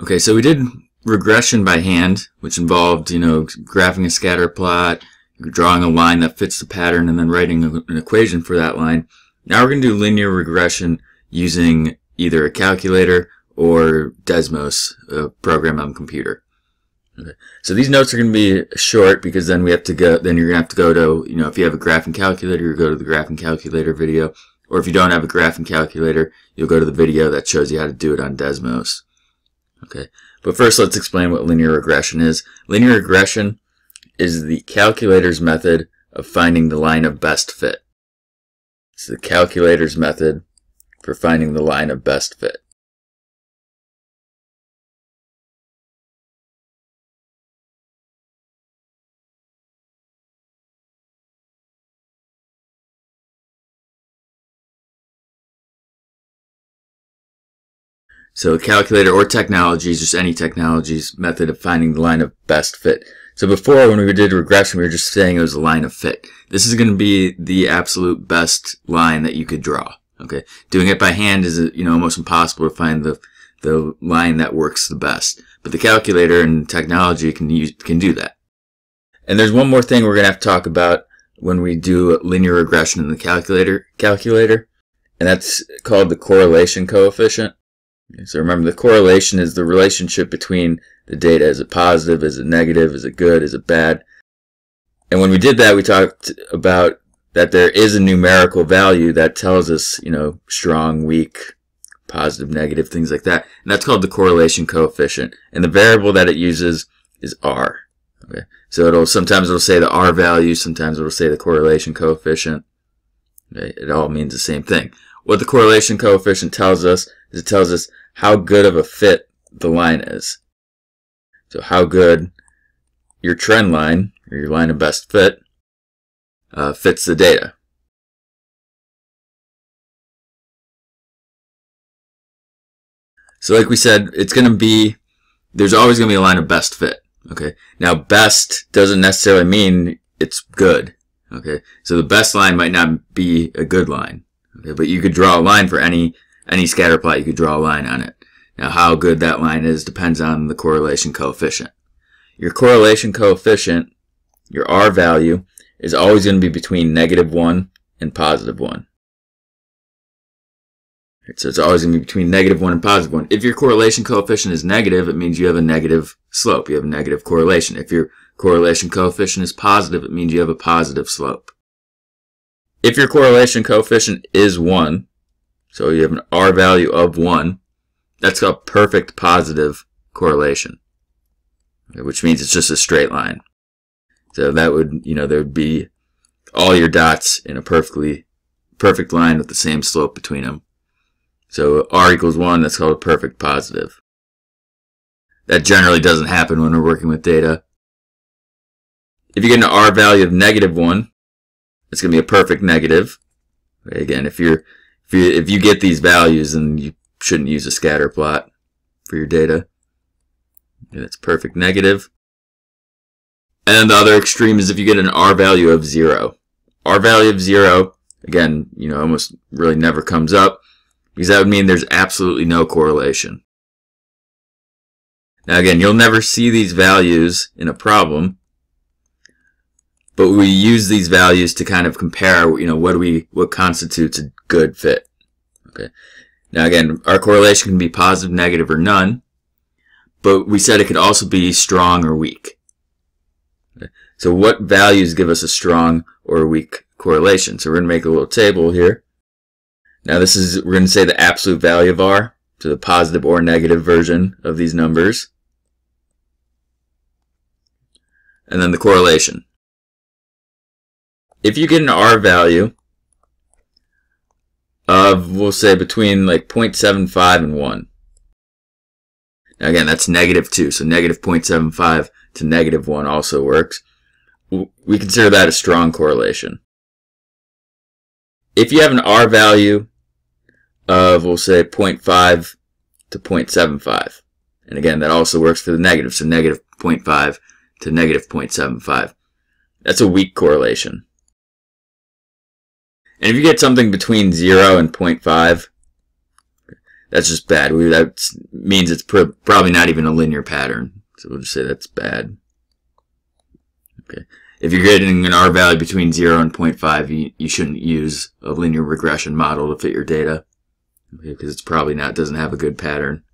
Okay, so we did regression by hand, which involved, you know, graphing a scatter plot, drawing a line that fits the pattern, and then writing an equation for that line. Now we're going to do linear regression using either a calculator or Desmos, a program on computer. Okay. So these notes are going to be short because then we have to go, then you're going to have to go to, you know, if you have a graphing calculator, you go to the graphing calculator video. Or if you don't have a graphing calculator, you'll go to the video that shows you how to do it on Desmos. Okay. But first, let's explain what linear regression is. Linear regression is the calculator's method of finding the line of best fit. It's the calculator's method for finding the line of best fit. So calculator or technology is just any technology's method of finding the line of best fit. So before, when we did regression, we were just saying it was a line of fit. This is going to be the absolute best line that you could draw. Okay, doing it by hand is you know almost impossible to find the the line that works the best. But the calculator and technology can use can do that. And there's one more thing we're going to have to talk about when we do linear regression in the calculator calculator, and that's called the correlation coefficient. So remember, the correlation is the relationship between the data. Is it positive? Is it negative? Is it good? Is it bad? And when we did that, we talked about that there is a numerical value that tells us, you know, strong, weak, positive, negative, things like that. And that's called the correlation coefficient. And the variable that it uses is R. Okay. So it'll, sometimes it'll say the R value, sometimes it'll say the correlation coefficient. Okay. It all means the same thing. What the correlation coefficient tells us is it tells us how good of a fit the line is. So how good your trend line, or your line of best fit, uh, fits the data. So like we said, it's going to be, there's always going to be a line of best fit. Okay. Now best doesn't necessarily mean it's good. Okay. So the best line might not be a good line. Okay. But you could draw a line for any any scatter plot, you could draw a line on it. Now, how good that line is depends on the correlation coefficient. Your correlation coefficient, your R value, is always going to be between negative 1 and positive 1. So it's always going to be between negative 1 and positive 1. If your correlation coefficient is negative, it means you have a negative slope. You have a negative correlation. If your correlation coefficient is positive, it means you have a positive slope. If your correlation coefficient is 1, so you have an R value of 1. That's a perfect positive correlation, which means it's just a straight line. So that would, you know, there would be all your dots in a perfectly perfect line with the same slope between them. So R equals 1, that's called a perfect positive. That generally doesn't happen when we're working with data. If you get an R value of negative 1, it's going to be a perfect negative. Again, if you're if you, if you get these values, then you shouldn't use a scatter plot for your data. And it's perfect negative. And the other extreme is if you get an R value of zero. R value of zero, again, you know, almost really never comes up because that would mean there's absolutely no correlation. Now again, you'll never see these values in a problem but we use these values to kind of compare, you know, what we, what constitutes a good fit. Okay. Now again, our correlation can be positive, negative, or none, but we said it could also be strong or weak. Okay. So what values give us a strong or weak correlation? So we're going to make a little table here. Now this is, we're going to say the absolute value of R, so the positive or negative version of these numbers. And then the correlation if you get an R value of, we'll say, between like 0.75 and 1. Now again, that's negative 2, so negative 0.75 to negative 1 also works. We consider that a strong correlation. If you have an R value of, we'll say, 0.5 to 0.75, and again, that also works for the negative, so negative 0.5 to negative 0.75. That's a weak correlation. And if you get something between 0 and 0.5, That's just bad. That means it's pr- probably not even a linear pattern. So we'll just say that's bad. Okay. If you're getting an R value between 0 and 0.5, you, you shouldn't use a linear regression model to fit your data. Okay, because it's probably not, doesn't have a good pattern.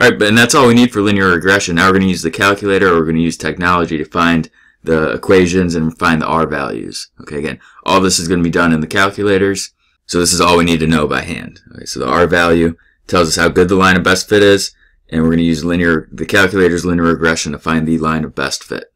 Alright, and that's all we need for linear regression. Now we're going to use the calculator, or we're going to use technology to find the equations and find the R values. Okay, again, all this is going to be done in the calculators. So this is all we need to know by hand. Okay, so the R value tells us how good the line of best fit is, and we're going to use linear, the calculator's linear regression to find the line of best fit.